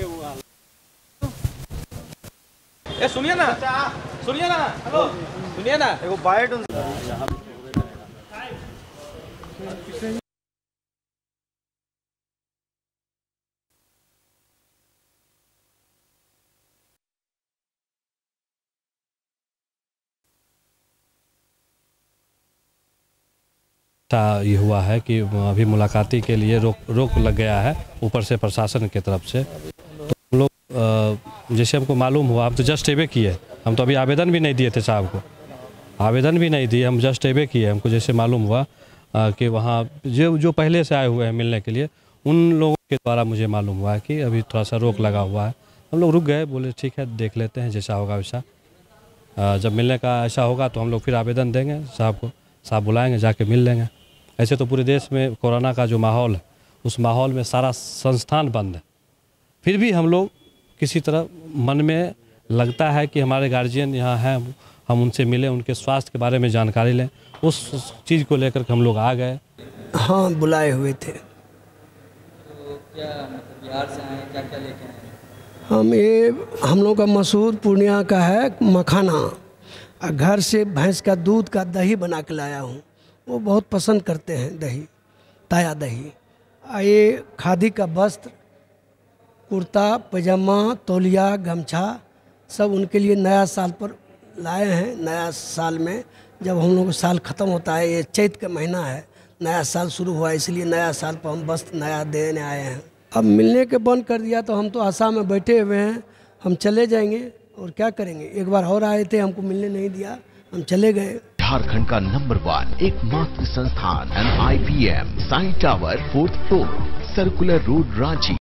के हुआ। ए सुनिए ना सुनिए ना हेलो सुनिए ना। एगो बाइट ये हुआ है कि अभी मुलाकाती के लिए रोक रोक लग गया है ऊपर से प्रशासन की तरफ़ से। जैसे हमको मालूम हुआ हम तो जस्ट एवे किए। हम तो अभी आवेदन भी नहीं दिए थे साहब को। आवेदन भी नहीं दिए हम जस्ट एवे किए। हमको जैसे मालूम हुआ अ, कि वहाँ जो जो पहले से आए हुए हैं मिलने के लिए उन लोगों के द्वारा मुझे मालूम हुआ है कि अभी थोड़ा सा रोक लगा हुआ है। हम लोग रुक गए बोले ठीक है देख लेते हैं जैसा होगा वैसा। जब मिलने का ऐसा होगा तो हम लोग फिर आवेदन देंगे साहब को। साहब बुलाएँगे जाके मिल लेंगे। ऐसे तो पूरे देश में कोरोना का जो माहौल है उस माहौल में सारा संस्थान बंद है। फिर भी हम लोग किसी तरह मन में लगता है कि हमारे गार्जियन यहाँ हैं, हम उनसे मिलें, उनके स्वास्थ्य के बारे में जानकारी लें। उस चीज़ को लेकर हम लोग आ गए। हाँ बुलाए हुए थे। हम ये, हम लोग का मशहूर पूर्णिया का है, मखाना। घर से भैंस का दूध का दही बना के लाया हूँ। वो बहुत पसंद करते हैं दही ताया दही। ये खादी का वस्त्र कुर्ता, पैजामा, तौलिया, गमछा सब उनके लिए नया साल पर लाए हैं, नया साल में। जब हम लोग साल ख़त्म होता है, ये चैत का महीना है, नया साल शुरू हुआ इसलिए नया साल पर हम वस्त्र नया देने आए हैं। अब मिलने के बंद कर दिया तो हम तो आशा में बैठे हुए हैं, हम चले जाएँगे और क्या करेंगे? एक बार और आए थे, हमको मिलने नहीं दिया, हम चले गए। झारखंड का नंबर वन एकमात्र संस्थान, N I P M, Sai tower, fourth floor, circular road, Ranchi.